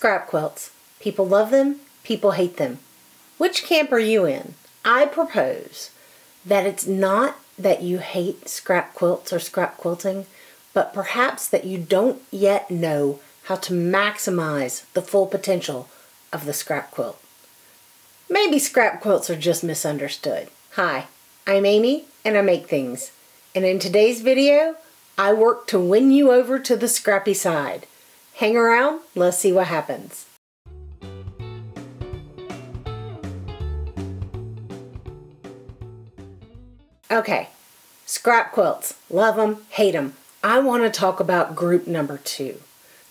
scrap quilts. People love them, people hate them. Which camp are you in? I propose that it's not that you hate scrap quilts or scrap quilting, but perhaps that you don't yet know how to maximize the full potential of the scrap quilt. Maybe scrap quilts are just misunderstood. Hi, I'm Amy and I make things. And in today's video, I work to win you over to the scrappy side. Hang around, let's see what happens. Okay, scrap quilts. Love them, hate them. I want to talk about group number two.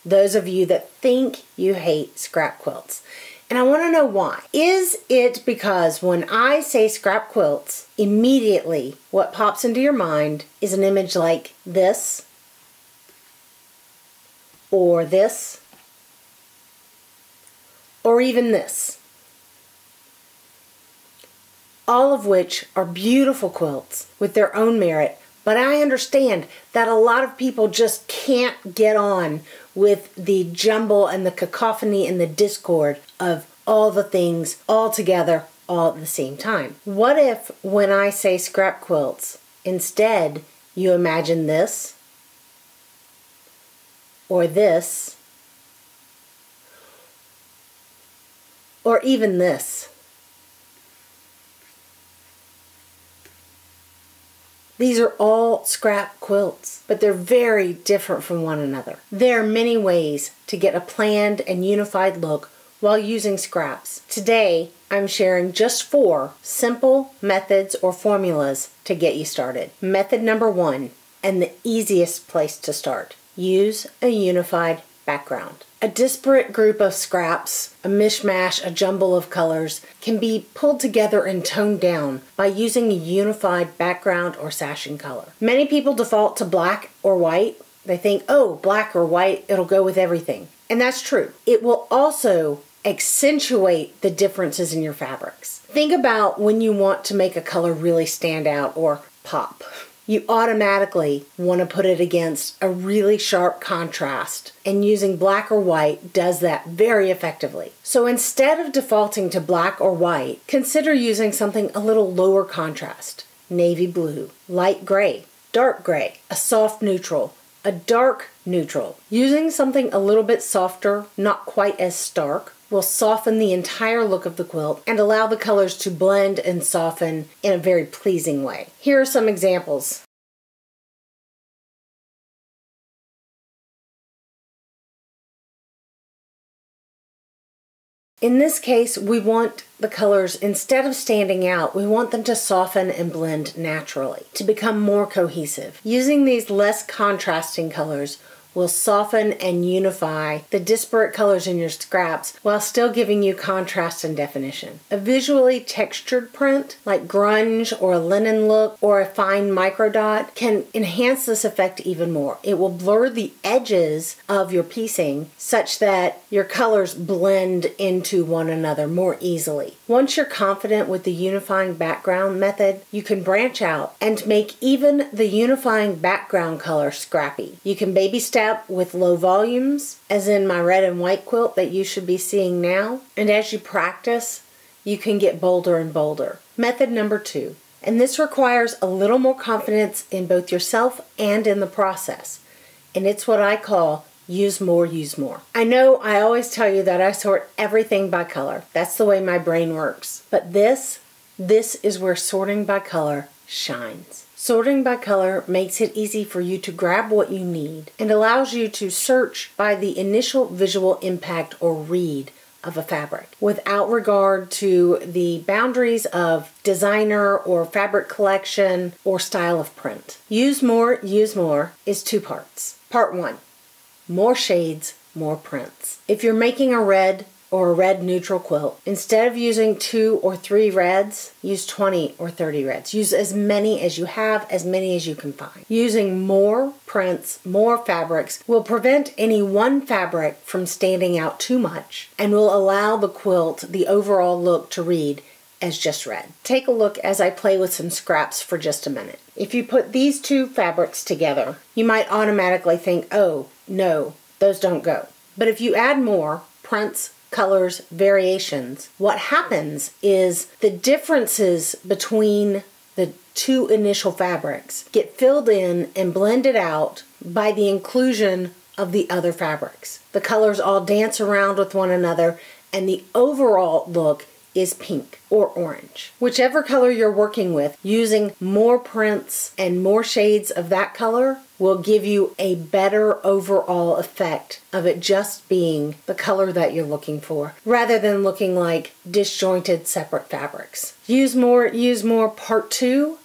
Those of you that think you hate scrap quilts. And I want to know why. Is it because when I say scrap quilts, immediately what pops into your mind is an image like this, or this, or even this? all of which are beautiful quilts with their own merit. But I understand that a lot of people just can't get on with the jumble and the cacophony and the discord of all the things all together all at the same time. What if when I say scrap quilts, instead you imagine this or this or even this? These are all scrap quilts, but they're very different from one another. There are many ways to get a planned and unified look while using scraps. Today, I'm sharing just four simple methods or formulas to get you started. Method number one, and the easiest place to start, use a unified background. A disparate group of scraps, a mishmash, a jumble of colors, can be pulled together and toned down by using a unified background or sashing color. Many people default to black or white. They think, oh, black or white, it'll go with everything. And that's true. It will also accentuate the differences in your fabrics. Think about when you want to make a color really stand out or pop you automatically want to put it against a really sharp contrast. And using black or white does that very effectively. So instead of defaulting to black or white, consider using something a little lower contrast. Navy blue, light gray, dark gray, a soft neutral, a dark neutral. Using something a little bit softer, not quite as stark, will soften the entire look of the quilt and allow the colors to blend and soften in a very pleasing way. Here are some examples. In this case, we want the colors, instead of standing out, we want them to soften and blend naturally to become more cohesive. Using these less contrasting colors will soften and unify the disparate colors in your scraps while still giving you contrast and definition. A visually textured print like grunge or a linen look or a fine micro dot can enhance this effect even more. It will blur the edges of your piecing such that your colors blend into one another more easily. Once you're confident with the unifying background method, you can branch out and make even the unifying background color scrappy. You can baby step with low volumes, as in my red and white quilt that you should be seeing now. And as you practice, you can get bolder and bolder. Method number two, and this requires a little more confidence in both yourself and in the process. And it's what I call use more, use more. I know I always tell you that I sort everything by color. That's the way my brain works. But this, this is where sorting by color shines. Sorting by color makes it easy for you to grab what you need and allows you to search by the initial visual impact or read of a fabric without regard to the boundaries of designer or fabric collection or style of print. Use more, use more is two parts. Part one, more shades, more prints. If you're making a red, or a red neutral quilt. Instead of using two or three reds, use 20 or 30 reds. Use as many as you have, as many as you can find. Using more prints, more fabrics will prevent any one fabric from standing out too much and will allow the quilt, the overall look to read as just red. Take a look as I play with some scraps for just a minute. If you put these two fabrics together, you might automatically think, oh, no, those don't go. But if you add more, prints, colors, variations, what happens is the differences between the two initial fabrics get filled in and blended out by the inclusion of the other fabrics. The colors all dance around with one another and the overall look is pink or orange. Whichever color you're working with, using more prints and more shades of that color will give you a better overall effect of it just being the color that you're looking for rather than looking like disjointed separate fabrics. Use more, use more part two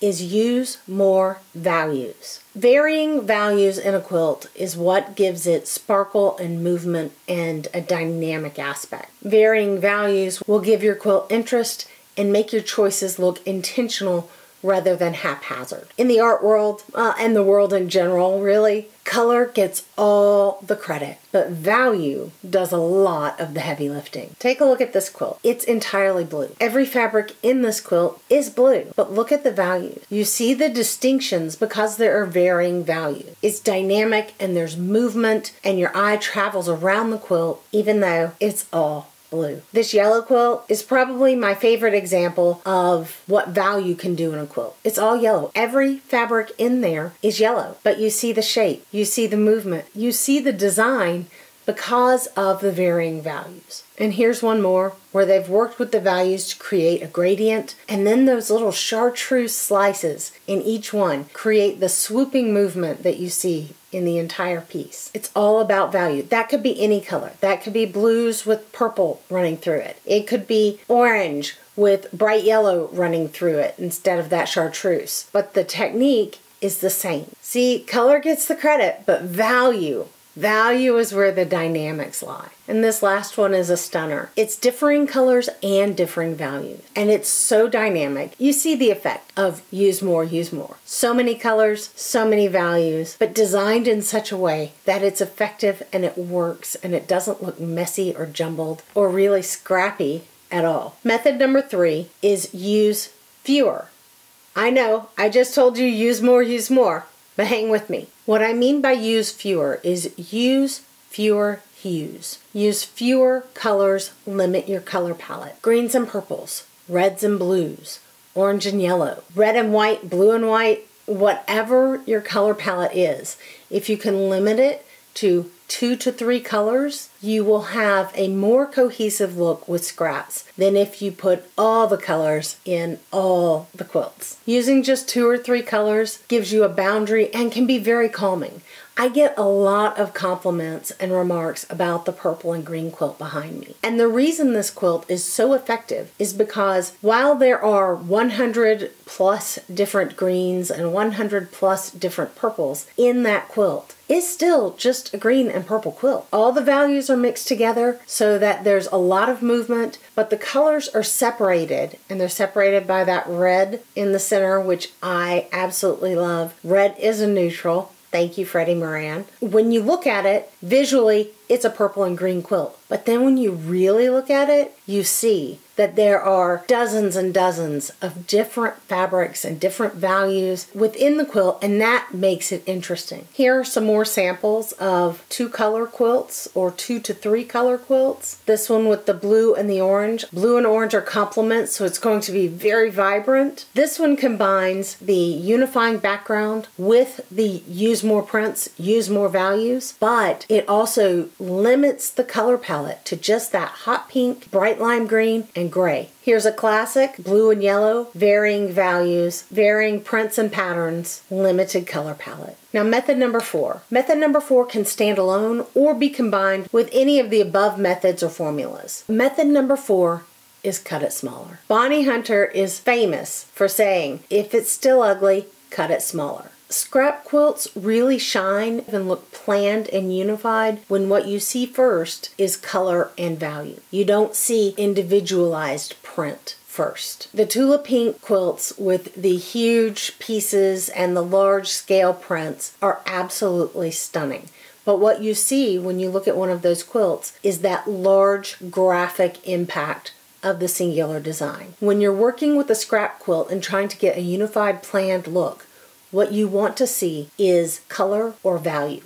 is use more values. Varying values in a quilt is what gives it sparkle and movement and a dynamic aspect. Varying values will give your quilt interest and make your choices look intentional rather than haphazard. In the art world, uh, and the world in general, really, color gets all the credit, but value does a lot of the heavy lifting. Take a look at this quilt. It's entirely blue. Every fabric in this quilt is blue, but look at the values. You see the distinctions because there are varying values. It's dynamic and there's movement, and your eye travels around the quilt even though it's all blue. This yellow quilt is probably my favorite example of what value can do in a quilt. It's all yellow. Every fabric in there is yellow, but you see the shape, you see the movement, you see the design because of the varying values. And here's one more where they've worked with the values to create a gradient, and then those little chartreuse slices in each one create the swooping movement that you see in the entire piece. It's all about value. That could be any color. That could be blues with purple running through it. It could be orange with bright yellow running through it instead of that chartreuse. But the technique is the same. See, color gets the credit, but value Value is where the dynamics lie. And this last one is a stunner. It's differing colors and differing values. And it's so dynamic. You see the effect of use more, use more. So many colors, so many values, but designed in such a way that it's effective and it works and it doesn't look messy or jumbled or really scrappy at all. Method number three is use fewer. I know, I just told you use more, use more. But hang with me. What I mean by use fewer is use fewer hues. Use fewer colors, limit your color palette. Greens and purples, reds and blues, orange and yellow, red and white, blue and white, whatever your color palette is. If you can limit it to two to three colors, you will have a more cohesive look with scraps than if you put all the colors in all the quilts. Using just two or three colors gives you a boundary and can be very calming. I get a lot of compliments and remarks about the purple and green quilt behind me. And the reason this quilt is so effective is because while there are 100 plus different greens and 100 plus different purples in that quilt, it's still just a green and purple quilt. All the values are mixed together so that there's a lot of movement, but the colors are separated and they're separated by that red in the center, which I absolutely love. Red is a neutral, Thank you, Freddy Moran. When you look at it visually, it's a purple and green quilt. But then when you really look at it, you see that there are dozens and dozens of different fabrics and different values within the quilt, and that makes it interesting. Here are some more samples of two color quilts or two to three color quilts. This one with the blue and the orange. Blue and orange are complements, so it's going to be very vibrant. This one combines the unifying background with the use more prints, use more values, but it also limits the color palette to just that hot pink, bright lime green, and gray. Here's a classic, blue and yellow, varying values, varying prints and patterns, limited color palette. Now method number four. Method number four can stand alone or be combined with any of the above methods or formulas. Method number four is cut it smaller. Bonnie Hunter is famous for saying, if it's still ugly, cut it smaller. Scrap quilts really shine and look planned and unified when what you see first is color and value. You don't see individualized print first. The Tula Pink quilts with the huge pieces and the large scale prints are absolutely stunning. But what you see when you look at one of those quilts is that large graphic impact of the singular design. When you're working with a scrap quilt and trying to get a unified planned look, what you want to see is color or value.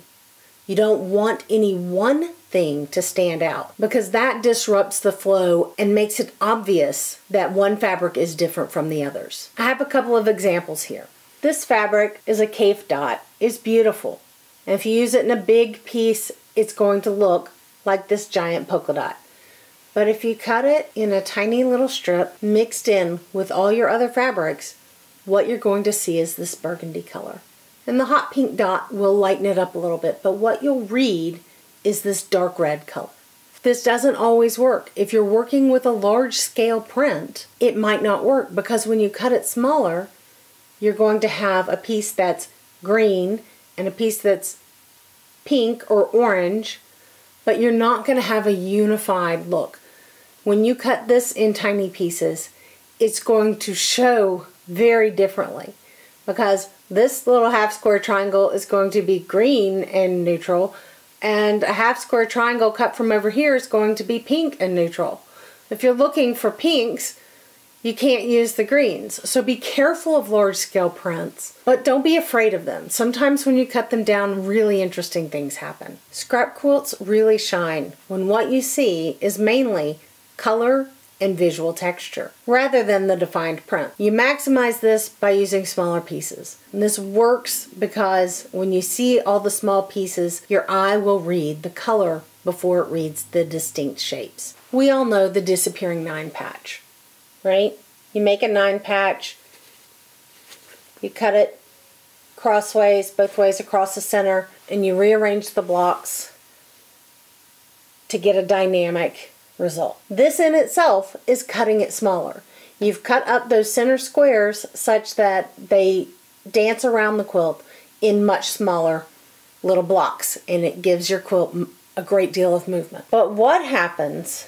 You don't want any one thing to stand out because that disrupts the flow and makes it obvious that one fabric is different from the others. I have a couple of examples here. This fabric is a Kaffe dot. It's beautiful. And if you use it in a big piece, it's going to look like this giant polka dot. But if you cut it in a tiny little strip mixed in with all your other fabrics, what you're going to see is this burgundy color. And the hot pink dot will lighten it up a little bit, but what you'll read is this dark red color. This doesn't always work. If you're working with a large scale print, it might not work because when you cut it smaller, you're going to have a piece that's green and a piece that's pink or orange, but you're not going to have a unified look. When you cut this in tiny pieces, it's going to show very differently because this little half square triangle is going to be green and neutral and a half square triangle cut from over here is going to be pink and neutral. If you're looking for pinks, you can't use the greens. So be careful of large scale prints, but don't be afraid of them. Sometimes when you cut them down, really interesting things happen. Scrap quilts really shine when what you see is mainly color and visual texture rather than the defined print. You maximize this by using smaller pieces. And this works because when you see all the small pieces, your eye will read the color before it reads the distinct shapes. We all know the disappearing nine patch, right? You make a nine patch, you cut it crossways, both ways across the center, and you rearrange the blocks to get a dynamic result. This in itself is cutting it smaller. You've cut up those center squares such that they dance around the quilt in much smaller little blocks and it gives your quilt a great deal of movement. But what happens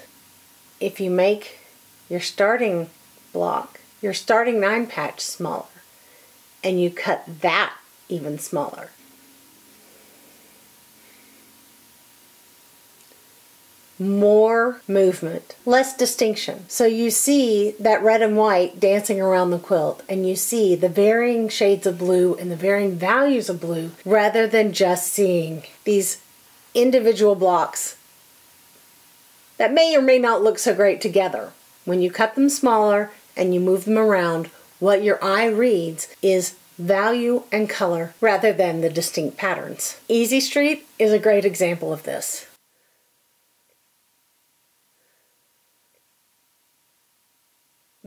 if you make your starting block, your starting nine patch smaller and you cut that even smaller? More movement, less distinction. So you see that red and white dancing around the quilt, and you see the varying shades of blue and the varying values of blue rather than just seeing these individual blocks that may or may not look so great together. When you cut them smaller and you move them around, what your eye reads is value and color rather than the distinct patterns. Easy Street is a great example of this.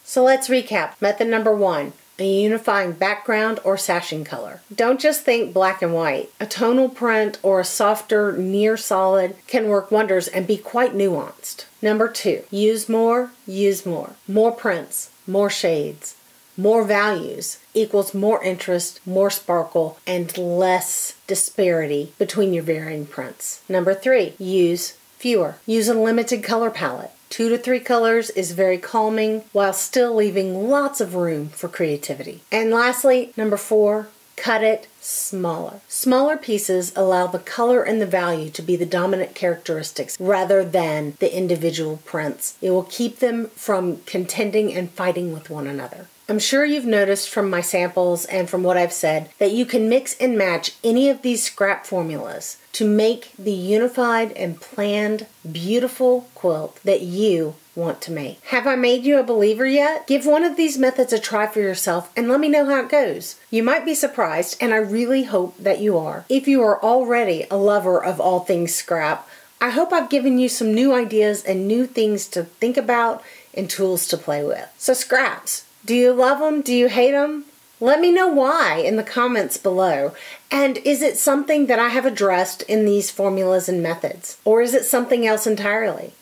So let's recap. Method number one, a unifying background or sashing color. Don't just think black and white. A tonal print or a softer near solid can work wonders and be quite nuanced. Number two, use more, use more. More prints, more shades, more values equals more interest, more sparkle, and less disparity between your varying prints. Number three, use fewer. Use a limited color palette. Two to three colors is very calming while still leaving lots of room for creativity. And lastly, number four, cut it smaller. Smaller pieces allow the color and the value to be the dominant characteristics rather than the individual prints. It will keep them from contending and fighting with one another. I'm sure you've noticed from my samples and from what I've said that you can mix and match any of these scrap formulas to make the unified and planned beautiful quilt that you want to make. Have I made you a believer yet? Give one of these methods a try for yourself and let me know how it goes. You might be surprised and I really hope that you are. If you are already a lover of all things scrap, I hope I've given you some new ideas and new things to think about and tools to play with. So scraps, do you love them? Do you hate them? Let me know why in the comments below. And is it something that I have addressed in these formulas and methods? Or is it something else entirely?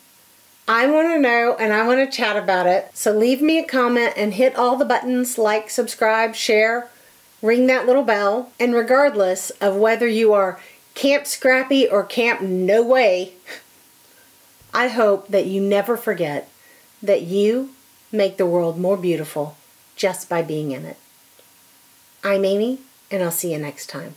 I want to know and I want to chat about it. So leave me a comment and hit all the buttons like, subscribe, share, ring that little bell. And regardless of whether you are Camp Scrappy or Camp No Way, I hope that you never forget that you make the world more beautiful just by being in it. I'm Amy, and I'll see you next time.